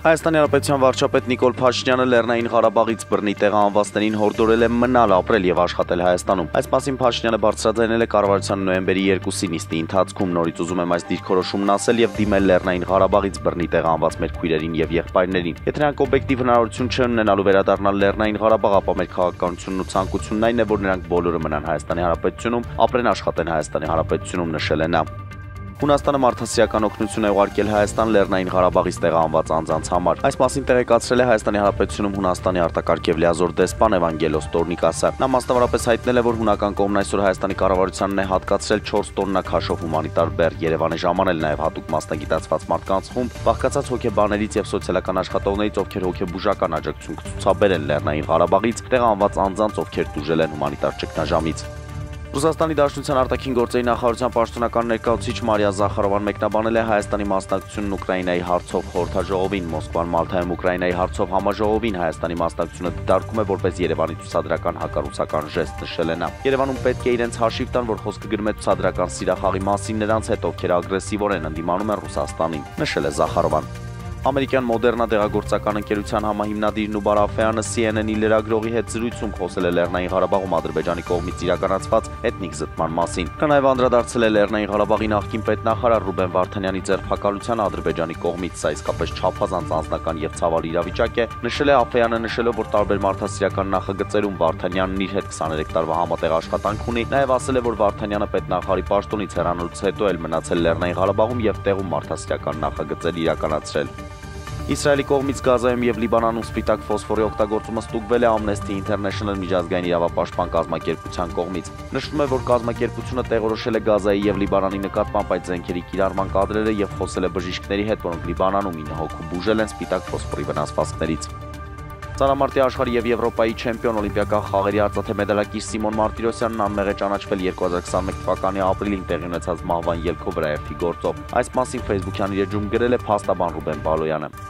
Հայաստանի Հանրապետության վարչապետ Նիկոլ Փաշինյանը Լեռնային Ղարաբաղից բռնի տեղահանվածներին հորդորել է մնալ, ապրել եւ աշխատել Հայաստանում։ Այս մասին Փաշինյանը բարձրաձայնել է կառավարության նոյեմբերի 2-ի նիստի ընթացքում նորից ուզում եմ այս դիրքորոշումն ասել եւ դիմել Լեռնային Ղարաբաղից բռնի տեղահանված մեր քույրերին եւ եղբայրներին։ Եթե նրանք օբյեկտիվ հնարավորություն չունենալու վերադառնալ Լեռնային Ղարաբաղ, ապա մեր քաղաքականությունն ու ցանկությունն այն է, որ նրանք բոլորը մնան Հայաստանի Հանրապետությունում, ապրեն աշխատեն Հայաստանի Հանրապետությունում, նշել է նա։ Հունաստանը մարդասիրական օգնություն է ուղարկել Հայաստան Լեռնային Ղարաբաղից տեղահանված անձանց համար։ Այս մասին տեղեկացրել է Հայաստանի Հանրապետությունում Հունաստանի արտակարգ եւ լիազոր դեսպան Էվանգելոս Տորնիկասը։ Նա մասնավորապես հայտնել է, որ հունական կողմն այսօր Հայաստանի կառավարությանն է հատկացրել 4 տոննա քաշով հումանիտար բեռ Երևանի ժամանել նաեւ հատուկ մասնագիտացված մարդկանց խումբ, բաղկացած հոգեբաներից եւ սոցիալական աշխատողներից, ովքեր հոգեբուժական աջակցություն կցուցաբերեն Լեռնային Ղարաբաղից, տեղահանված անձանց, ովքեր դուժել են հումանիտար ճգնաժամից։ Ռուսաստանի Դաշնության արտաքին գործերի նախարարության պաշտոնական ներկայացուցիչ Մարիա Զախարովան մեկնաբանել է Հայաստանի մասնակցությունն Ուկրաինայի հարցով խորհրդաժողովին, Մոսկվան Մալթայում Ուկրաինայի հարցով համաժողովին Հայաստանի մասնակցությունը դիտարկում է որպես Երևանի ցուցադրական հակառուսական ժեստ նշել է նա։ Երևանում պետք է իրենց հաշիվ տան, որ խոսքը գրում է ցուցադրական սիրախաղի մասին նրանց հետ, ովքեր ագրեսիվորեն ընդդիմանում են Ռուսաստանին, նշել է Զախարովան։ Ամերիկյան Մոդեռնա դեղագործական ընկերության համահիմնադիրն ու Բարաֆեանը CNN-ի լրագրողի հետ զրույցում խոսել է Լեռնային Ղարաբաղում Ադրբեջանի կողմից իրականացված էթնիկ զտման մասին։ Նա նաև անդրադարձել է Լեռնային Ղարաբաղի նախկին պետնախարար Ռուբեն Վարդանյանի ձերբակալության Ադրբեջանի կողմից, սա իսկապես չափազանց անձնական եւ ցավալի իրավիճակ է, նշել է Աֆեյանը նշելով, որ տարբեր մարդասիրական նախագծերում Վարդանյանն իր հետ 23 տարվա համատեղ աշխատանք ունի, նաև ասել է, որ Վարդանյանը պետնախարարի պաշտոնից հեռանալուց հետո էլ մնացել Լեռնային Ղարաբաղում եւ տեղում մարդասիրական նախագծեր իրականացրել։ Իսրայելի կողմից Գազայում եւ Լիբանանում սպիտակ ֆոսֆորի օգտագործումը ստուգվել է Amnesty International միջազգային իրավապաշտպան կազմակերպության կողմից։ Նշվում է, որ կազմակերպությունը տեղորոշել է Գազայի եւ Լիբանանի նկատմամբ այդ զենքերի կիրառման կադրերը եւ խոսել է բժիշկների հետ, որոնք Լիբանանում 9 հոգու բուժել են սպիտակ ֆոսֆորի վնասվածքներից։ Սարամարտի աշխարհի եւ Եվրոպայի չեմպիոն օլիմպիական խաղերի արծաթե մեդալակիր Սիմոն Մարտիրոսյանն անմեղ է ճանաչվել 2021 թվականի ապրիլին տեղի ունեցած մահվան ելքով վրայերթի գործով։ Այս մասին Facebook-յան իր էջում գրել է փաստաբան Ռուբեն Բալոյանը։